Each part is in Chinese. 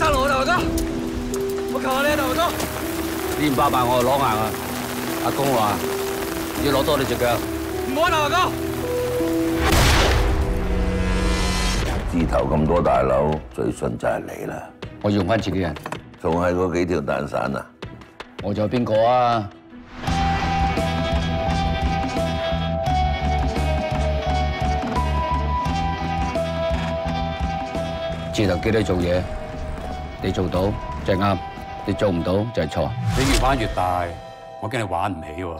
殺我大哥！我求下你啊，大哥！呢五百萬我攞硬啊！阿公話要攞多你隻腳。唔好啊，大哥！字頭咁多大佬，最信就係你啦。我用翻自己人，仲係嗰幾條蛋散啊！我仲有邊個啊？字頭叫你做嘢，你做到就係啱，你做唔到就係錯。你越玩越大，我驚你玩唔起喎。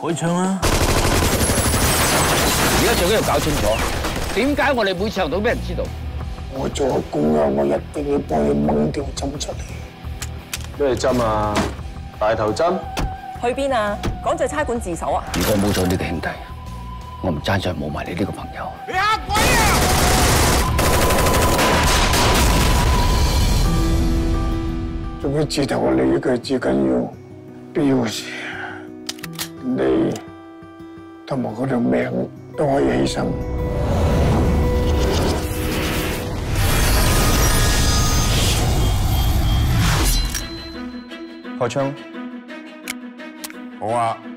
開槍啊！而家最緊要搞清楚，點解我哋每次行到俾人知道？我做阿公啊，我一定要幫你掹條針出嚟。咩針啊？大頭針？去邊啊？趕在差館自首啊！如果冇咗呢個兄弟，我唔爭在冇埋你呢個朋友。你嚇鬼啊！仲要字頭嘅利益佢至緊要標示，你同埋嗰條命都可以犧牲。開槍！好啊。